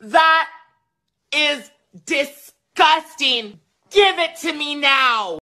That is disgusting. Give it to me now.